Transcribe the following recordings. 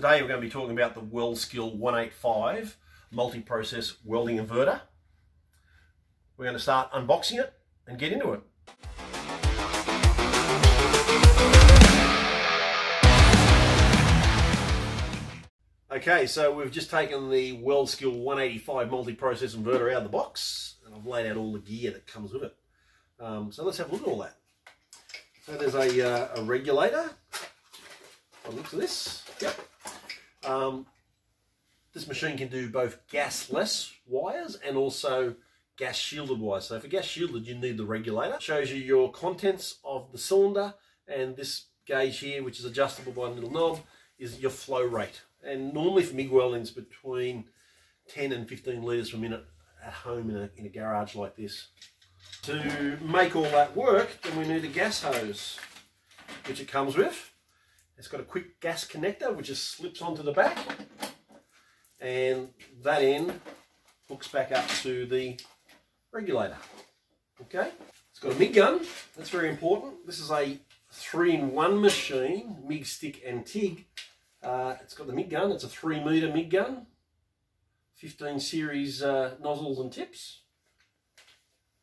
Today we're going to be talking about the WeldSkill 185 multi-process welding inverter. We're going to start unboxing it and get into it. Okay, so we've just taken the WeldSkill 185 multi-process inverter out of the box and I've laid out all the gear that comes with it. Um, so let's have a look at all that. So there's a, uh, a regulator. By looks of this. Yep. Um, this machine can do both gasless wires and also gas shielded wires. So for gas shielded, you need the regulator. It shows you your contents of the cylinder and this gauge here, which is adjustable by a little knob, is your flow rate. And normally for MIG welding, it's between 10 and 15 litres per minute at home in a, in a garage like this. To make all that work, then we need a gas hose, which it comes with. It's got a quick gas connector, which just slips onto the back. And that end hooks back up to the regulator. Okay, it's got a MIG gun, that's very important. This is a three-in-one machine, MIG stick and TIG. Uh, it's got the MIG gun, it's a three metre MIG gun, 15 series uh, nozzles and tips.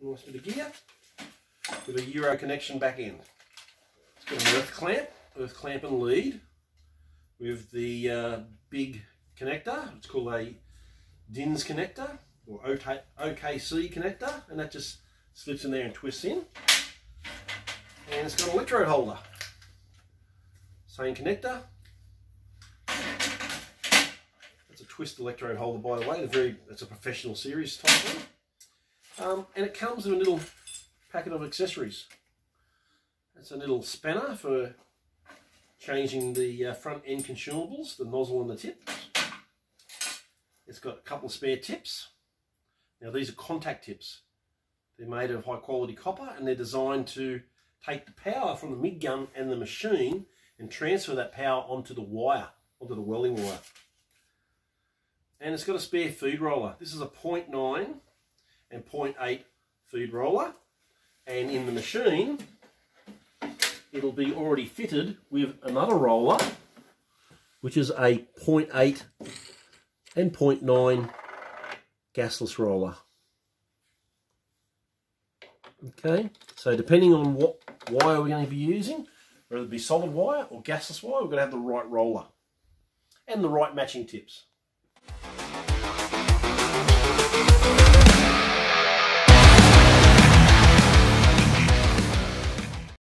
Nice bit of gear. With a Euro connection back end. It's got an earth clamp, earth clamp and lead with the uh, big connector. It's called a Dinse connector or OKC connector and that just slips in there and twists in. And it's got an electrode holder. Same connector. It's a twist electrode holder by the way. Very it's a professional series type one. Um, and it comes with a little packet of accessories. It's a little spanner for changing the uh, front end consumables, the nozzle and the tip. It's got a couple of spare tips. Now these are contact tips. They're made of high quality copper and they're designed to take the power from the MIG gun and the machine and transfer that power onto the wire, onto the welding wire. And it's got a spare feed roller. This is a 0.9 and 0.8 feed roller. And in the machine, it'll be already fitted with another roller, which is a 0.8 and 0.9 gasless roller. Okay, so depending on what wire we're going to be using, whether it be solid wire or gasless wire, we're going to have the right roller and the right matching tips.